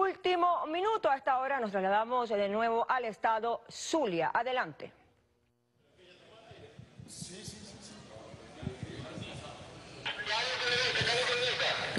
último minuto. A esta hora nos trasladamos de nuevo al estado Zulia. Adelante.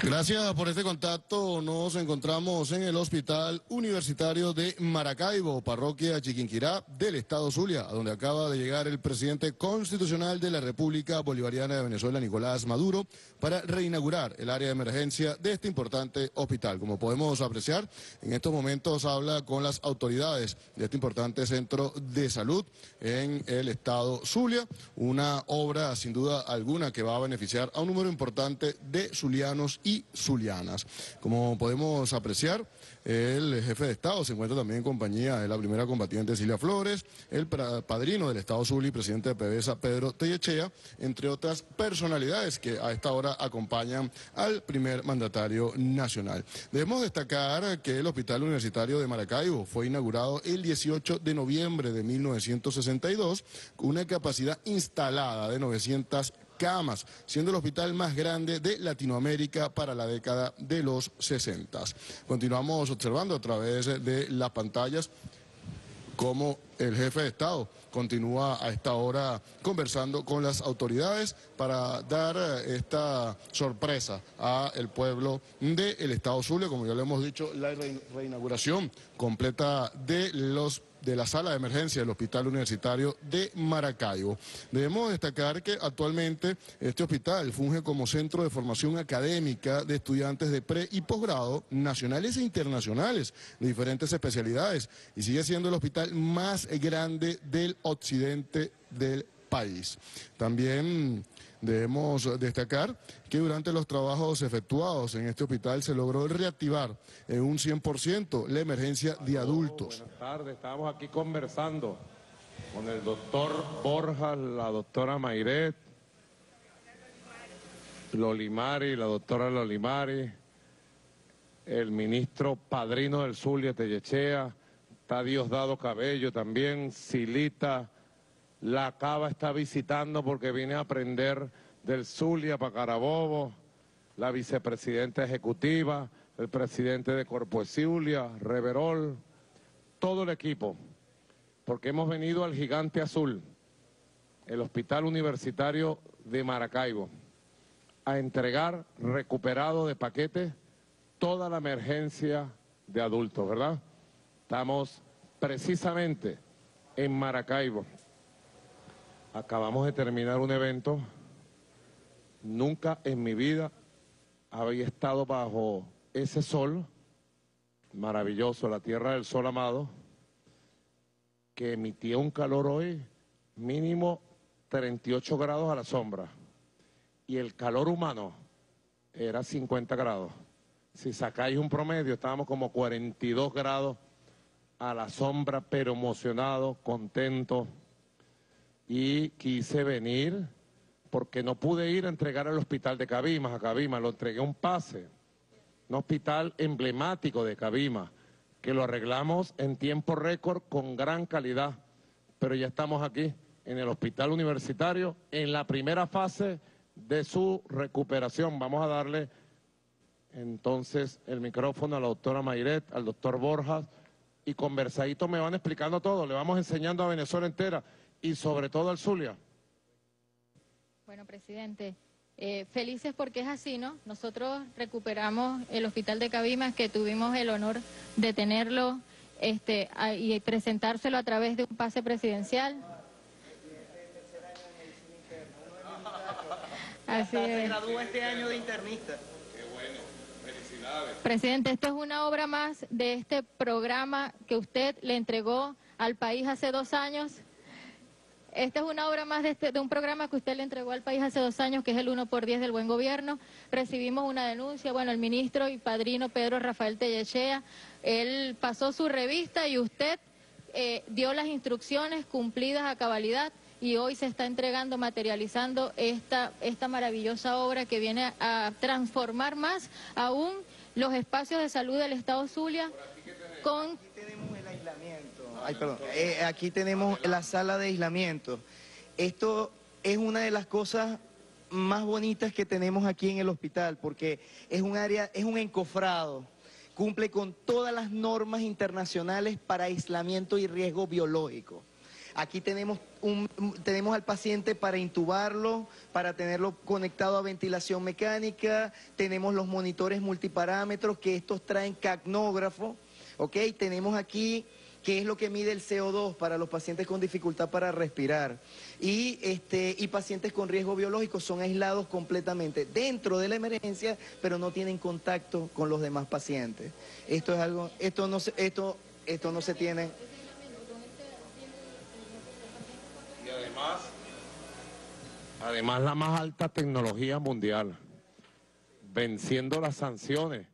Gracias por este contacto. Nos encontramos en el Hospital Universitario de Maracaibo, parroquia Chiquinquirá del Estado Zulia, donde acaba de llegar el presidente constitucional de la República Bolivariana de Venezuela, Nicolás Maduro, para reinaugurar el área de emergencia de este importante hospital. Como podemos apreciar, en estos momentos habla con las autoridades de este importante centro de salud en el Estado Zulia, una obra sin duda alguna que va a beneficiar a un número importante de zulianos y zulianas. Como podemos apreciar, el jefe de Estado se encuentra también en compañía de la primera combatiente Silvia Flores, el padrino del Estado Zulia y presidente de PDVSA Pedro Tellechea, entre otras personalidades que a esta hora acompañan al primer mandatario nacional. Debemos destacar que el Hospital Universitario de Maracaibo fue inaugurado el 18 de noviembre de 1962 con una capacidad instalada de 900 camas, siendo el hospital más grande de Latinoamérica para la década de los 60. Continuamos observando a través de las pantallas cómo el jefe de Estado continúa a esta hora conversando con las autoridades para dar esta sorpresa al pueblo del Estado Zulia, como ya lo hemos dicho, la reinauguración completa de los de la sala de emergencia del Hospital Universitario de Maracaibo. Debemos destacar que actualmente este hospital funge como centro de formación académica de estudiantes de pre y posgrado nacionales e internacionales de diferentes especialidades y sigue siendo el hospital más grande del occidente del país. También Debemos destacar que durante los trabajos efectuados en este hospital se logró reactivar en un 100% la emergencia de adultos. buenas tardes, estamos aquí conversando con el doctor Borja, la doctora Mayret, Lolimari, la doctora Lolimari, el ministro padrino del Zulia, Tellechea, está Diosdado Cabello también, Silita, la Cava está visitando porque viene a aprender del Zulia para Carabobo, la vicepresidenta ejecutiva, el presidente de Corpo Zulia, Reverol, todo el equipo, porque hemos venido al Gigante Azul, el Hospital Universitario de Maracaibo, a entregar recuperado de paquete toda la emergencia de adultos, ¿verdad? Estamos precisamente en Maracaibo. Acabamos de terminar un evento. Nunca en mi vida había estado bajo ese sol maravilloso, la tierra del sol amado, que emitía un calor hoy mínimo 38 grados a la sombra y el calor humano era 50 grados. Si sacáis un promedio, estábamos como 42 grados a la sombra, pero emocionado, contento y quise venir porque no pude ir a entregar al hospital de Cabimas, a Cabimas, lo entregué un pase, un hospital emblemático de Cabimas, que lo arreglamos en tiempo récord con gran calidad, pero ya estamos aquí en el hospital universitario en la primera fase de su recuperación. Vamos a darle entonces el micrófono a la doctora Mayret, al doctor Borjas, y conversadito me van explicando todo, le vamos enseñando a Venezuela entera y sobre todo al Zulia. Bueno, presidente, eh, felices porque es así, ¿no? Nosotros recuperamos el hospital de Cabimas, que tuvimos el honor de tenerlo este, y presentárselo a través de un pase presidencial. Así Se graduó este año de internista. Qué bueno, felicidades. Presidente, esto es una obra más de este programa que usted le entregó al país hace dos años esta es una obra más este, de, un programa que usted le entregó al país hace dos años, que es el 1 por 10 del buen gobierno. Recibimos una denuncia, bueno, el ministro y padrino Pedro Rafael Tellechea, él pasó su revista y usted eh, dio las instrucciones cumplidas a cabalidad y hoy se está entregando, materializando esta, esta maravillosa obra que viene a, transformar más aún los espacios de salud del Estado Zulia con Ay, perdón. Eh, aquí tenemos la sala de aislamiento. Esto es una de las cosas más bonitas que tenemos aquí en el hospital, porque es un área, es un encofrado cumple con todas las normas internacionales para aislamiento y riesgo biológico. Aquí tenemos, tenemos al paciente para intubarlo, para tenerlo conectado a ventilación mecánica, tenemos los monitores multiparámetros que estos traen cagnógrafo, ¿ok? Tenemos aquí qué es lo que mide el CO2 para los pacientes con dificultad para respirar. Y, este, y pacientes con riesgo biológico son aislados completamente dentro de la emergencia, pero no tienen contacto con los demás pacientes. Esto es algo, esto no se, esto, esto no se tiene. Y además, además la más alta tecnología mundial, venciendo las sanciones.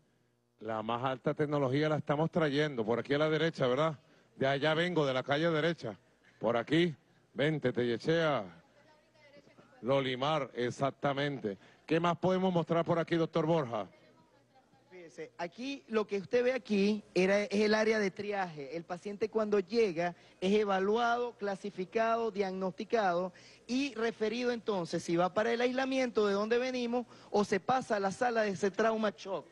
La más alta tecnología la estamos trayendo por aquí a la derecha, ¿verdad? De allá vengo, de la calle derecha. Por aquí, vente, Tellechea. Lolimar, exactamente. ¿Qué más podemos mostrar por aquí, doctor Borja? Fíjese, aquí lo que usted ve aquí era, es el área de triaje. El paciente cuando llega es evaluado, clasificado, diagnosticado y referido entonces si va para el aislamiento de donde venimos o se pasa a la sala de ese trauma shock.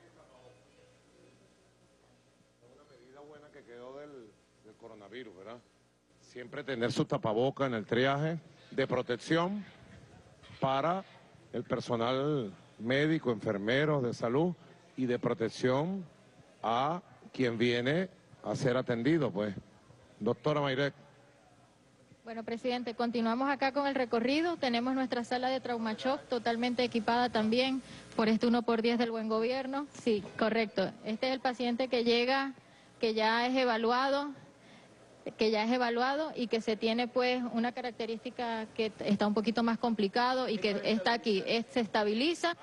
Coronavirus, ¿verdad? Siempre tener su tapaboca en el triaje de protección para el personal médico, enfermeros de salud y de protección a quien viene a ser atendido, pues. Doctora Mayrek. Bueno, presidente, continuamos acá con el recorrido. Tenemos nuestra sala de trauma shock totalmente equipada también por este 1 por 10 del buen gobierno. Sí, correcto. Este es el paciente que llega, que ya es evaluado, que ya es evaluado y que se tiene pues una característica que está un poquito más complicado y que está aquí, se estabiliza.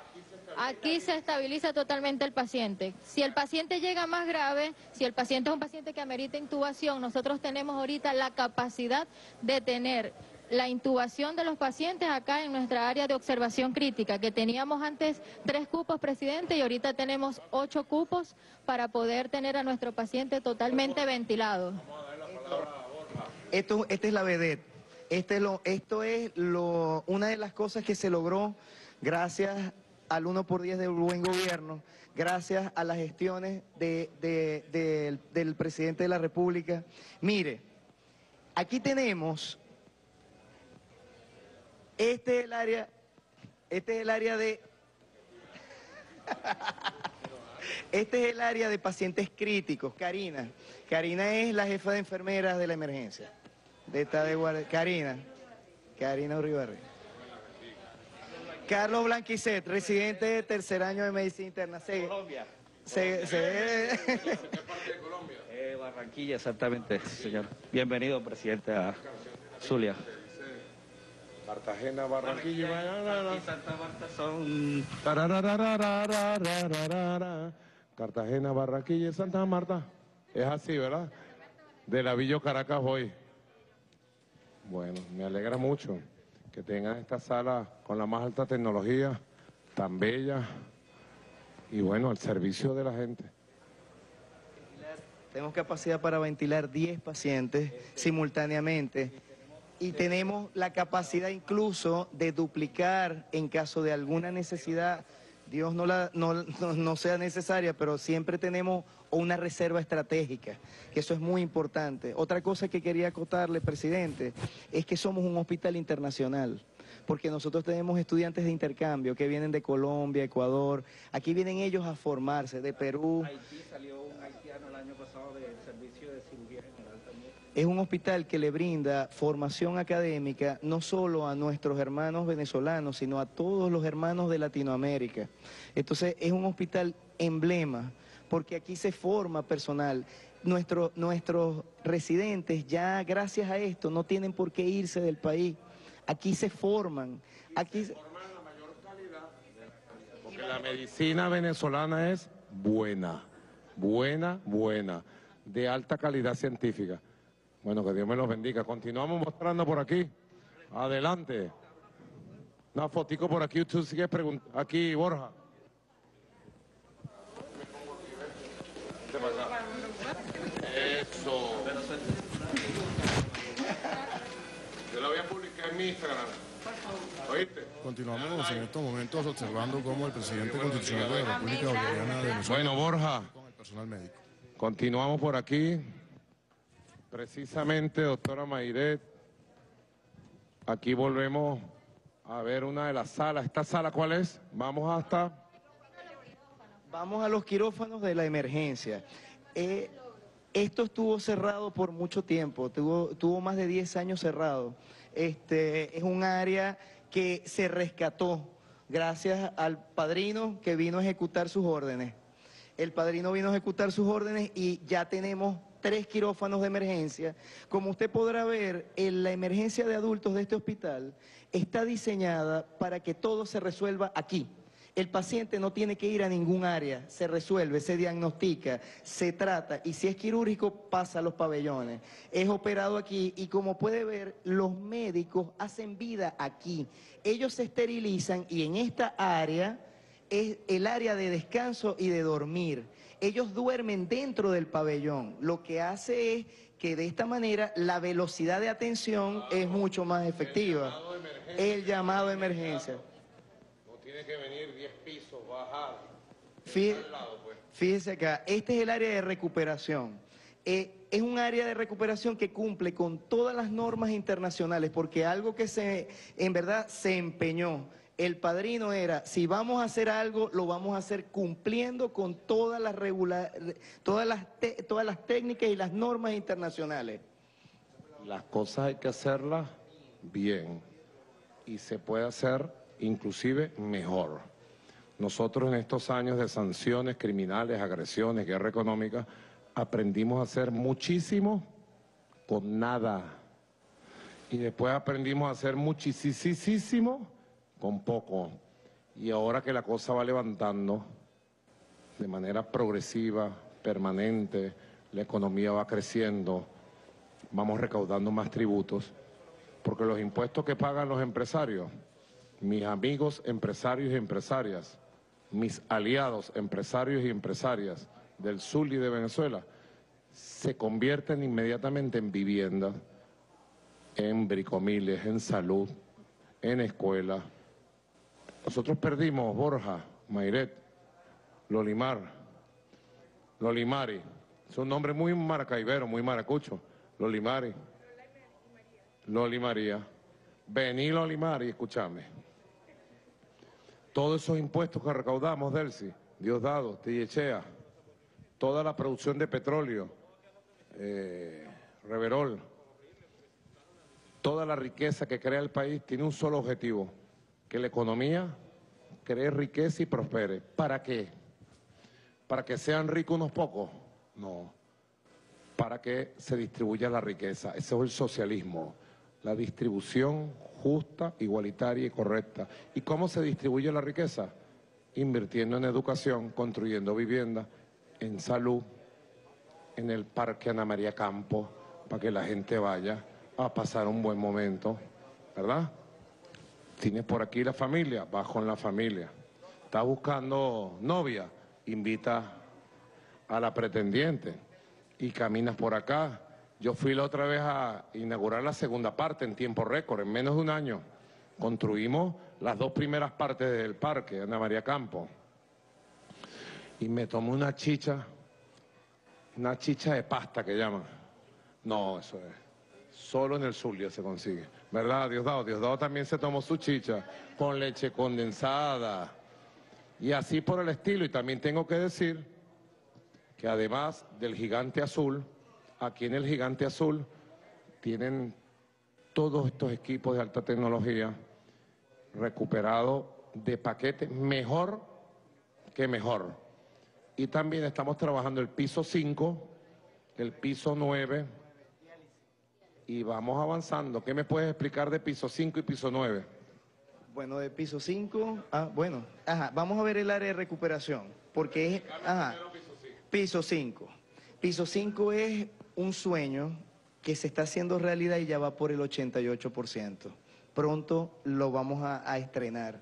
Aquí se estabiliza totalmente el paciente. Si el paciente llega más grave, si el paciente es un paciente que amerita intubación, nosotros tenemos ahorita la capacidad de tener la intubación de los pacientes acá en nuestra área de observación crítica, que teníamos antes tres cupos, presidente, y ahorita tenemos ocho cupos para poder tener a nuestro paciente totalmente ventilado. Esto, esta es la vedette. Este lo, esto es lo, una de las cosas que se logró gracias al 1 por 10 del buen gobierno, gracias a las gestiones del presidente de la República. Mire, aquí tenemos, este es el área, este es el área de... Este es el área de pacientes críticos, Karina. Karina es la jefa de enfermeras de la emergencia. De esta de Karina. Karina Uribarri. Carlos Blanquicet, residente de tercer año de medicina interna. Colombia. Se, ¿Qué parte de Colombia? Eh, Barranquilla, exactamente, señor. Bienvenido, presidente, a Zulia. Cartagena, Barranquilla y Santa Marta son... Cartagena, Barranquilla y Santa Marta. Es así, ¿verdad? De la Villa Caracas hoy. Bueno, me alegra mucho que tengan esta sala con la más alta tecnología, tan bella y bueno, al servicio de la gente. Tenemos capacidad para ventilar 10 pacientes simultáneamente y tenemos la capacidad incluso de duplicar en caso de alguna necesidad Dios no, la, no, sea necesaria, pero siempre tenemos una reserva estratégica, que eso es muy importante. Otra cosa que quería acotarle, presidente, es que somos un hospital internacional porque nosotros tenemos estudiantes de intercambio que vienen de Colombia, Ecuador, aquí vienen ellos a formarse, de Perú. Haití salió un haitiano el año pasado de. Es un hospital que le brinda formación académica no solo a nuestros hermanos venezolanos, sino a todos los hermanos de Latinoamérica. Entonces es un hospital emblema, porque aquí se forma personal. nuestros residentes ya gracias a esto no tienen por qué irse del país. Aquí se forman. Aquí se forman la mayor calidad. Porque la medicina venezolana es buena, buena, buena, de alta calidad científica. Bueno, que Dios me los bendiga. Continuamos mostrando por aquí. Adelante. Una fotico por aquí. Usted sigue preguntando. Aquí, Borja. Eso. Yo lo voy a publicar en mi Instagram. ¿Oíste? Continuamos en estos momentos observando cómo el presidente constitucional de la República Bolivariana de Venezuela... Bueno, Borja, personal médico. Continuamos por aquí. Precisamente, doctora Mairet, aquí volvemos a ver una de las salas. ¿Esta sala cuál es? Vamos hasta... Vamos a los quirófanos de la emergencia. Eh, esto estuvo cerrado por mucho tiempo, tuvo, tuvo más de 10 años cerrado. Este, es un área que se rescató gracias al padrino que vino a ejecutar sus órdenes. El padrino vino a ejecutar sus órdenes y ya tenemos tres quirófanos de emergencia. Como usted podrá ver, en la emergencia de adultos de este hospital está diseñada para que todo se resuelva aquí. El paciente no tiene que ir a ningún área, se resuelve, se diagnostica, se trata y si es quirúrgico pasa a los pabellones. Es operado aquí y como puede ver, los médicos hacen vida aquí. Ellos se esterilizan y en esta área es el área de descanso y de dormir. Ellos duermen dentro del pabellón, lo que hace es que de esta manera la velocidad de atención es mucho más efectiva. El llamado de emergencia. No tiene que venir 10 pisos, bajar. Lado, pues. Fíjese acá, este es el área de recuperación. Eh, es un área de recuperación que cumple con todas las normas internacionales, porque algo que se, en verdad se empeñó. El padrino era, si vamos a hacer algo, lo vamos a hacer cumpliendo con todas las, regula- todas las, todas las técnicas y las normas internacionales. Las cosas hay que hacerlas bien y se puede hacer inclusive mejor. Nosotros en estos años de sanciones criminales, agresiones, guerra económica, aprendimos a hacer muchísimo con nada. Y después aprendimos a hacer muchísimo con poco. Y ahora que la cosa va levantando de manera progresiva, permanente, la economía va creciendo, vamos recaudando más tributos, porque los impuestos que pagan los empresarios, mis amigos empresarios y empresarias, mis aliados empresarios y empresarias del sur y de Venezuela, se convierten inmediatamente en viviendas, en bricomiles, en salud, en escuela. Nosotros perdimos Borja, Mairet, Lolimar, Lolimari, es un nombre muy maracaibero, muy maracucho, Lolimari. Loli María. Vení Loli María, escúchame. Todos esos impuestos que recaudamos, Delcy, Diosdado, Tillechea, toda la producción de petróleo, eh, Reverol, toda la riqueza que crea el país tiene un solo objetivo, que la economía cree riqueza y prospere. ¿Para qué? ¿Para que sean ricos unos pocos? No para que se distribuya la riqueza. Ese es el socialismo, la distribución justa, igualitaria y correcta. ¿Y cómo se distribuye la riqueza? Invirtiendo en educación, construyendo viviendas, en salud, en el Parque Ana María Campo, para que la gente vaya a pasar un buen momento, ¿verdad? Tienes por aquí la familia, vas con la familia. Estás buscando novia, invita a la pretendiente y caminas por acá. Yo fui la otra vez a inaugurar la segunda parte en tiempo récord, en menos de un año. Construimos las dos primeras partes del parque, Ana María Campo. Y me tomé una chicha, una chicha de pasta que llaman. No, eso es. Solo en el Zulia se consigue. ¿Verdad, Diosdado? Diosdado también se tomó su chicha con leche condensada. Y así por el estilo. Y también tengo que decir que además del gigante azul, aquí en el gigante azul tienen todos estos equipos de alta tecnología recuperados de paquete mejor que mejor. Y también estamos trabajando el piso 5, el piso 9 y vamos avanzando. ¿Qué me puedes explicar de piso 5 y piso 9? Bueno, de piso 5, ah, bueno, ajá, vamos a ver el área de recuperación, porque es, ajá, piso 5. Piso 5 es un sueño que se está haciendo realidad y ya va por el 88%. Pronto lo vamos a, a estrenar.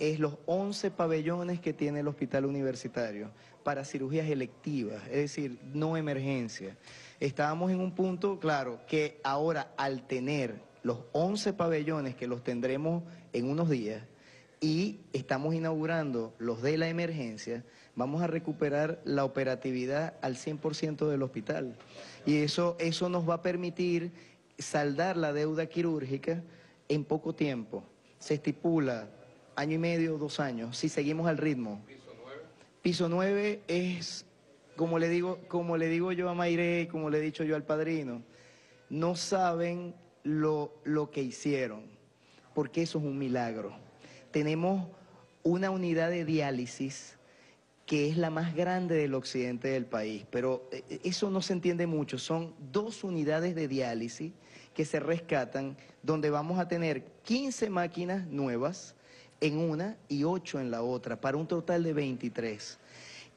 Es los 11 pabellones que tiene el hospital universitario para cirugías electivas, es decir, no emergencia. Estábamos en un punto, claro, que ahora al tener los 11 pabellones que los tendremos en unos días y estamos inaugurando los de la emergencia, vamos a recuperar la operatividad al 100% del hospital. Y eso, eso nos va a permitir saldar la deuda quirúrgica en poco tiempo. Se estipula año y medio, dos años, si seguimos al ritmo. Piso 9. Piso 9 es, como le digo, como le digo yo a Mayre, como le he dicho yo al padrino, no saben lo, lo que hicieron, porque eso es un milagro. Tenemos una unidad de diálisis que es la más grande del occidente del país, pero eh, eso no se entiende mucho. Son dos unidades de diálisis que se rescatan, donde vamos a tener 15 máquinas nuevas en una y 8 en la otra, para un total de 23.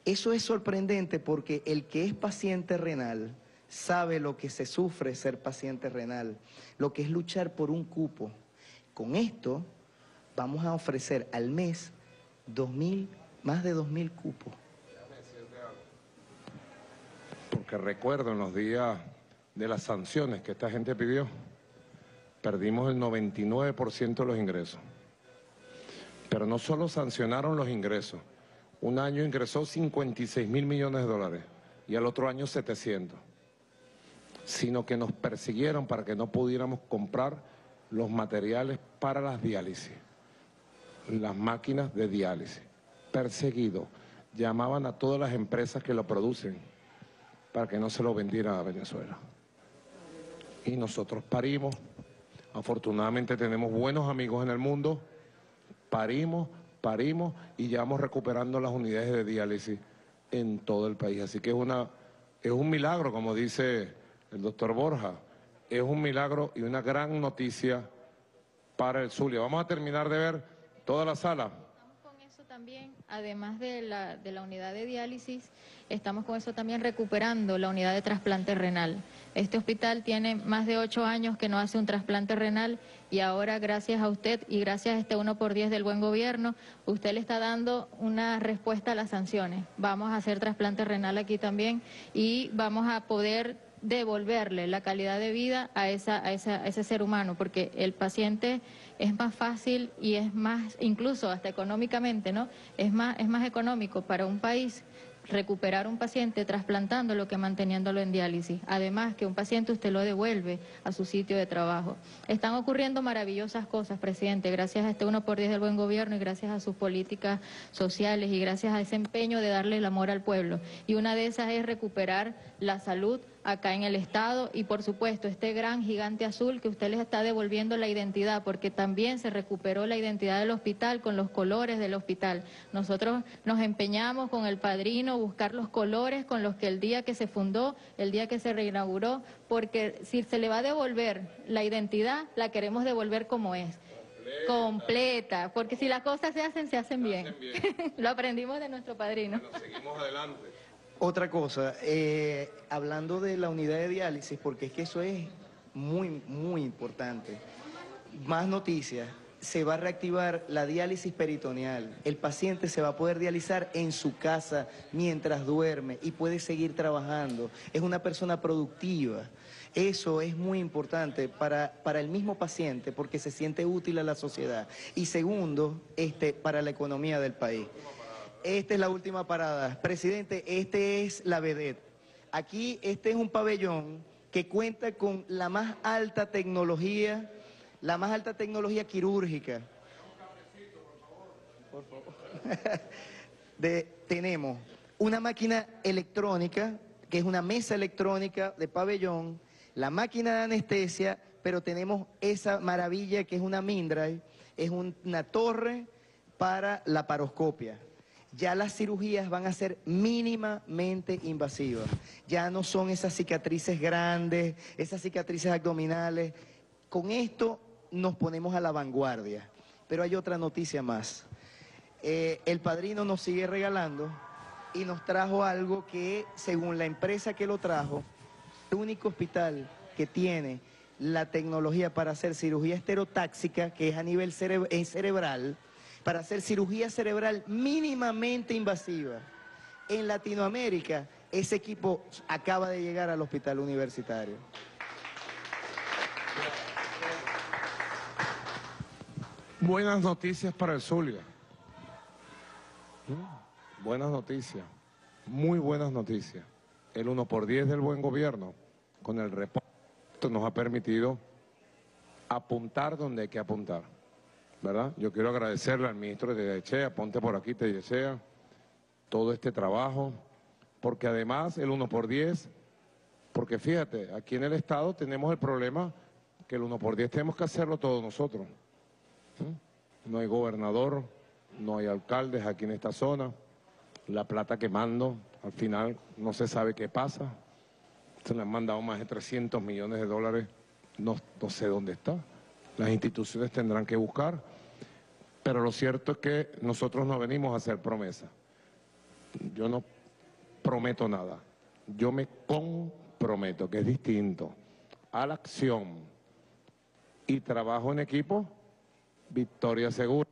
Eso es sorprendente porque el que es paciente renal sabe lo que se sufre ser paciente renal, lo que es luchar por un cupo. Con esto vamos a ofrecer al mes 2.000 más de 2.000 cupos. Porque recuerdo en los días de las sanciones que esta gente pidió, perdimos el 99% de los ingresos. Pero no solo sancionaron los ingresos, un año ingresó 56 mil millones de dólares y al otro año 700, sino que nos persiguieron para que no pudiéramos comprar los materiales para las diálisis, las máquinas de diálisis perseguido. Llamaban a todas las empresas que lo producen para que no se lo vendieran a Venezuela. Y nosotros parimos. Afortunadamente tenemos buenos amigos en el mundo. Parimos, parimos y ya vamos recuperando las unidades de diálisis en todo el país. Así que es, una, es un milagro, como dice el doctor Borja. Es un milagro y una gran noticia para el Zulia. Vamos a terminar de ver toda la sala también, además de la, de la unidad de diálisis, estamos con eso también recuperando la unidad de trasplante renal. Este hospital tiene más de ocho años que no hace un trasplante renal y ahora gracias a usted y gracias a este 1 por 10 del buen gobierno, usted le está dando una respuesta a las sanciones. Vamos a hacer trasplante renal aquí también y vamos a poder devolverle la calidad de vida a, esa, a, esa, ese ser humano, porque el paciente es más fácil y es más, incluso hasta económicamente, ¿no? Es más, es más económico para un país recuperar un paciente trasplantándolo que manteniéndolo en diálisis. Además que un paciente usted lo devuelve a su sitio de trabajo. Están ocurriendo maravillosas cosas, presidente, gracias a este 1 por 10 del buen gobierno y gracias a sus políticas sociales y gracias a ese empeño de darle el amor al pueblo. Y una de esas es recuperar la salud acá en el Estado y por supuesto este gran gigante azul que usted les está devolviendo la identidad porque también se recuperó la identidad del hospital con los colores del hospital. Nosotros nos empeñamos con el padrino buscar los colores con los que el día que se fundó, el día que se reinauguró, porque si se le va a devolver la identidad, la queremos devolver como es. Completa, porque si las cosas se hacen, se hacen bien. Lo aprendimos de nuestro padrino. seguimos adelante. Otra cosa, eh, hablando de la unidad de diálisis, porque es que eso es muy, muy importante. Más noticias, se va a reactivar la diálisis peritoneal. El paciente se va a poder dializar en su casa mientras duerme y puede seguir trabajando. Es una persona productiva. Eso es muy importante para, para el mismo paciente porque se siente útil a la sociedad. Y segundo, este, para la economía del país. Esta es la última parada. Presidente, este es la vedette. Aquí este es un pabellón que cuenta con la más alta tecnología, la más alta tecnología quirúrgica. Tenemos una máquina electrónica, que es una mesa electrónica de pabellón, la máquina de anestesia, pero tenemos esa maravilla que es una Mindray, es una torre para la paroscopia ya las cirugías van a ser mínimamente invasivas. Ya no son esas cicatrices grandes, esas cicatrices abdominales. Con esto nos ponemos a la vanguardia. Pero hay otra noticia más. Eh, el padrino nos sigue regalando y nos trajo algo que, según la empresa que lo trajo, el único hospital que tiene la tecnología para hacer cirugía esterotáxica, que es a nivel cerebral, para hacer cirugía cerebral mínimamente invasiva. En Latinoamérica, ese equipo acaba de llegar al hospital universitario. Buenas noticias para el Zulia. buenas noticias, muy buenas noticias. El 1 por 10 del buen gobierno con el reporte nos ha permitido apuntar donde hay que apuntar, ¿verdad? Yo quiero agradecerle al ministro de Echea, ponte por aquí, Echea, todo este trabajo, porque además el 1 por 10, porque fíjate, aquí en el Estado tenemos el problema que el 1 por 10 tenemos que hacerlo todos nosotros. No hay gobernador, no hay alcaldes aquí en esta zona, la plata quemando, al final no se sabe qué pasa. Se le han mandado más de 300 millones de dólares, no sé dónde está. Las instituciones tendrán que buscar, pero lo cierto es que nosotros no venimos a hacer promesas. Yo no prometo nada, yo me comprometo, que es distinto, a la acción y trabajo en equipo, victoria segura.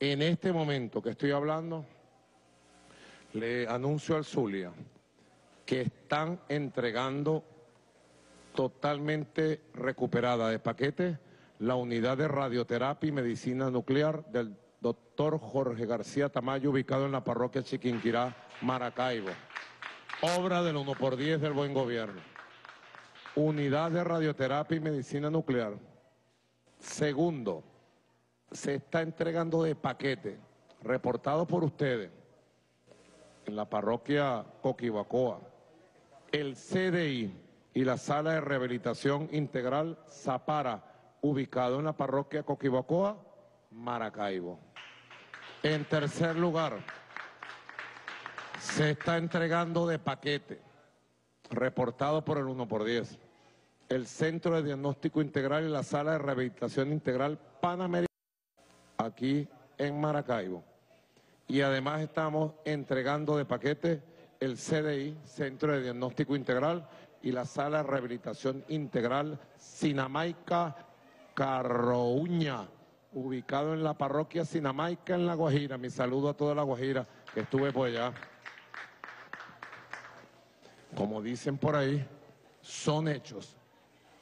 En este momento que estoy hablando, le anuncio al Zulia que están entregando totalmente recuperada de paquete la unidad de radioterapia y medicina nuclear del doctor Jorge García Tamayo, ubicado en la parroquia Chiquinquirá, Maracaibo. Obra del 1 por 10 del buen gobierno. Unidad de radioterapia y medicina nuclear. Segundo, se está entregando de paquete, reportado por ustedes, en la parroquia Coquibacoa, el CDI y la sala de rehabilitación integral Zapara, ubicado en la parroquia Coquibacoa, Maracaibo. En tercer lugar, se está entregando de paquete, reportado por el 1 por 10, el Centro de Diagnóstico Integral y la Sala de Rehabilitación Integral Panamericana, aquí en Maracaibo. Y además estamos entregando de paquete el CDI, Centro de Diagnóstico Integral, y la Sala de Rehabilitación Integral Sinamaica Carrouña, ubicado en la parroquia Sinamaica en La Guajira. Mi saludo a toda La Guajira, que estuve por allá. Como dicen por ahí, son hechos,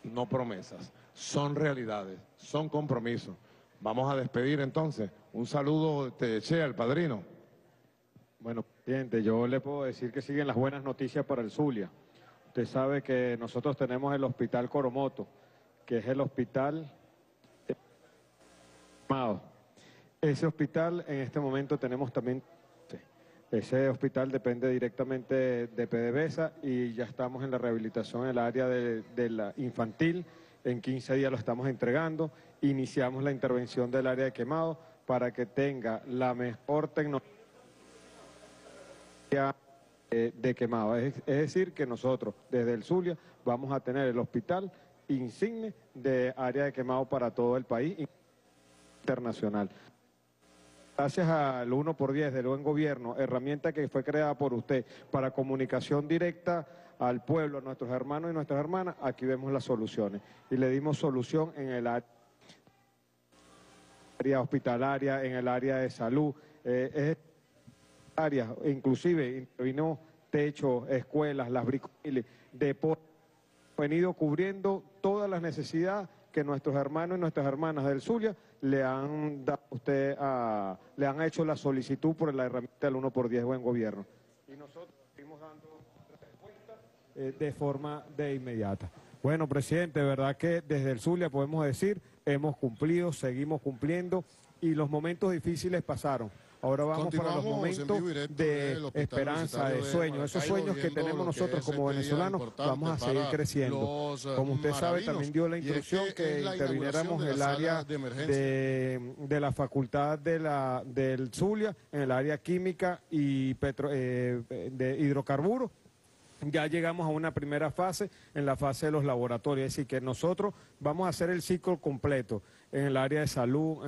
no promesas, son realidades, son compromisos. Vamos a despedir entonces. Un saludo de Che, al padrino. Bueno, presidente, yo le puedo decir que siguen las buenas noticias para el Zulia. Usted sabe que nosotros tenemos el Hospital Coromoto, que es el hospital ese hospital en este momento tenemos también, ese hospital depende directamente de PDVSA y ya estamos en la rehabilitación en el área de, de la infantil, en 15 días lo estamos entregando, iniciamos la intervención del área de quemado para que tenga la mejor tecnología de quemado. Es, decir, que nosotros desde el Zulia vamos a tener el hospital insigne de área de quemado para todo el país Gracias al 1 por 10 del buen gobierno, herramienta que fue creada por usted para comunicación directa al pueblo, a nuestros hermanos y nuestras hermanas, aquí vemos las soluciones. Y le dimos solución en el área hospitalaria, en el área de salud, eh, áreas, inclusive intervino techo, escuelas, las bricoles, deportes, venido cubriendo todas las necesidades que nuestros hermanos y nuestras hermanas del Zulia le han dado usted le han hecho la solicitud por la herramienta del 1 por 10 buen gobierno. Y nosotros seguimos dando respuesta eh, de forma de inmediata. Bueno, presidente, de verdad que desde el Zulia podemos decir, hemos cumplido, seguimos cumpliendo y los momentos difíciles pasaron. Ahora vamos para los momentos de esperanza, de sueños, esos sueños que tenemos nosotros como venezolanos, vamos a seguir creciendo. Eh, como usted sabe, también dio la instrucción que, interviniéramos en el área de, la facultad de la, del Zulia, en el área química y petro, eh, de hidrocarburos. Ya llegamos a una primera fase, en la fase de los laboratorios, es decir, que nosotros vamos a hacer el ciclo completo en el área de salud,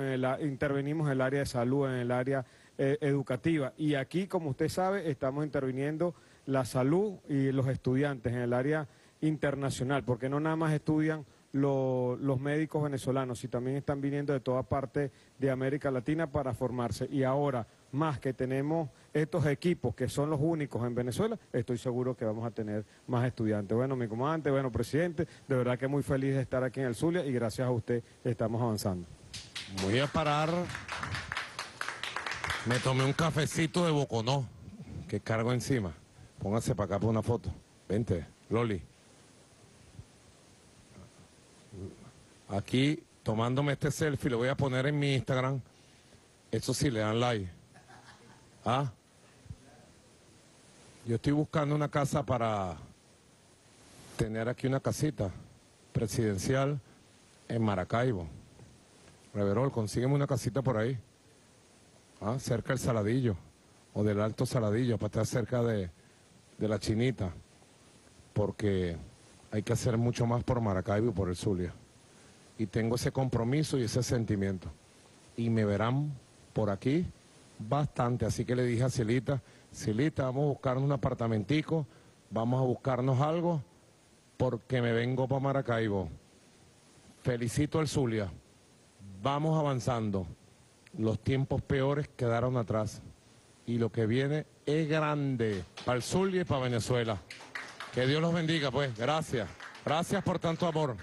intervenimos en el área de salud, en el área eh, educativa. Y aquí, como usted sabe, estamos interviniendo la salud y los estudiantes en el área internacional, porque no nada más estudian los médicos venezolanos, sino también están viniendo de toda parte de América Latina para formarse. Y ahora, más que tenemos estos equipos que son los únicos en Venezuela, estoy seguro que vamos a tener más estudiantes. Bueno, mi comandante, bueno, presidente, de verdad que muy feliz de estar aquí en el Zulia y gracias a usted estamos avanzando. Voy a parar me tomé un cafecito de Boconó. que cargo encima. Póngase para acá por una foto. Vente, Loli. Aquí, tomándome este selfie, lo voy a poner en mi Instagram. Eso sí, le dan like. ¿Ah? Yo estoy buscando una casa para tener aquí una casita presidencial en Maracaibo. Reverol, consígueme una casita por ahí. ¿Ah? Cerca del Saladillo o del Alto Saladillo, para estar cerca de, de la Chinita. Porque hay que hacer mucho más por Maracaibo y por el Zulia. Y tengo ese compromiso y ese sentimiento. Y me verán por aquí bastante. Así que le dije a Silita, Silita, vamos a buscarnos un apartamentico, vamos a buscarnos algo, porque me vengo para Maracaibo. Felicito al Zulia. Vamos avanzando. Los tiempos peores quedaron atrás. Y lo que viene es grande para el Zulia y para Venezuela. Que Dios los bendiga, pues. Gracias. Gracias por tanto amor.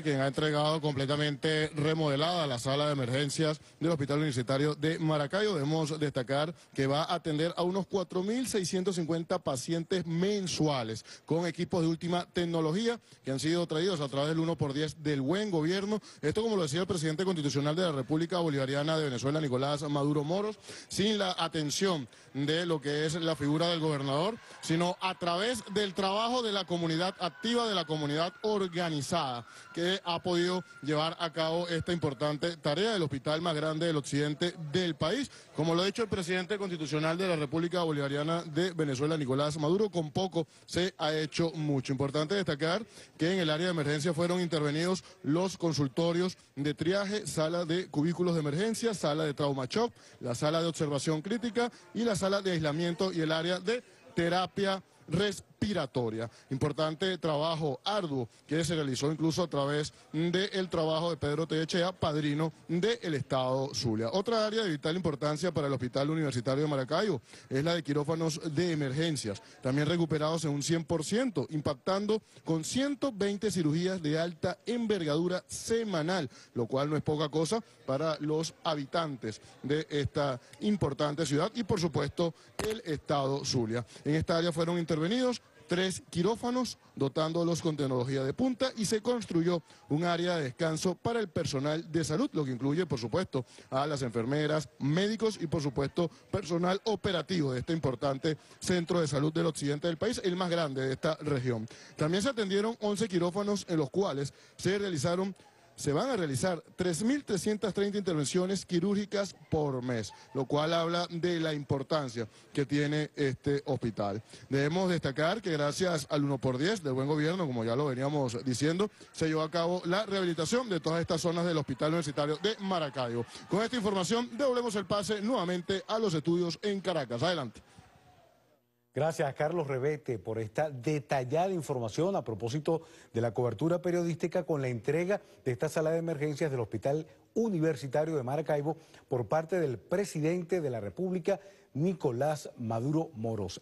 Quien ha entregado completamente remodelada la sala de emergencias del Hospital Universitario de Maracaibo. Debemos destacar que va a atender a unos 4.650 pacientes mensuales con equipos de última tecnología que han sido traídos a través del 1 por 10 del buen gobierno. Esto, como lo decía el presidente constitucional de la República Bolivariana de Venezuela, Nicolás Maduro Moros, sin la atención de lo que es la figura del gobernador, sino a través del trabajo de la comunidad activa, de la comunidad organizada, que ha podido llevar a cabo esta importante tarea del hospital más grande del occidente del país. Como lo ha dicho el presidente constitucional de la República Bolivariana de Venezuela, Nicolás Maduro, con poco se ha hecho mucho. Importante destacar que en el área de emergencia fueron intervenidos los consultorios de triaje, sala de cubículos de emergencia, sala de trauma shock, la sala de observación crítica y la sala de aislamiento y el área de terapia respiratoria. Importante trabajo arduo que se realizó incluso a través del trabajo de Pedro Tellechea, padrino del Estado Zulia. Otra área de vital importancia para el Hospital Universitario de Maracaibo es la de quirófanos de emergencias, también recuperados en un 100%, impactando con 120 cirugías de alta envergadura semanal, lo cual no es poca cosa para los habitantes de esta importante ciudad y por supuesto el Estado Zulia. En esta área fueron intervenidos tres quirófanos, dotándolos con tecnología de punta y se construyó un área de descanso para el personal de salud, lo que incluye, por supuesto, a las enfermeras, médicos y, por supuesto, personal operativo de este importante centro de salud del occidente del país, el más grande de esta región. También se atendieron 11 quirófanos en los cuales se realizaron se van a realizar 3.330 intervenciones quirúrgicas por mes, lo cual habla de la importancia que tiene este hospital. Debemos destacar que gracias al 1 por 10 del buen gobierno, como ya lo veníamos diciendo, se llevó a cabo la rehabilitación de todas estas zonas del Hospital Universitario de Maracaibo. Con esta información devolvemos el pase nuevamente a los estudios en Caracas. Adelante. Gracias, Carlos Rebete, por esta detallada información a propósito de la cobertura periodística con la entrega de esta sala de emergencias del Hospital Universitario de Maracaibo por parte del presidente de la República, Nicolás Maduro Moros.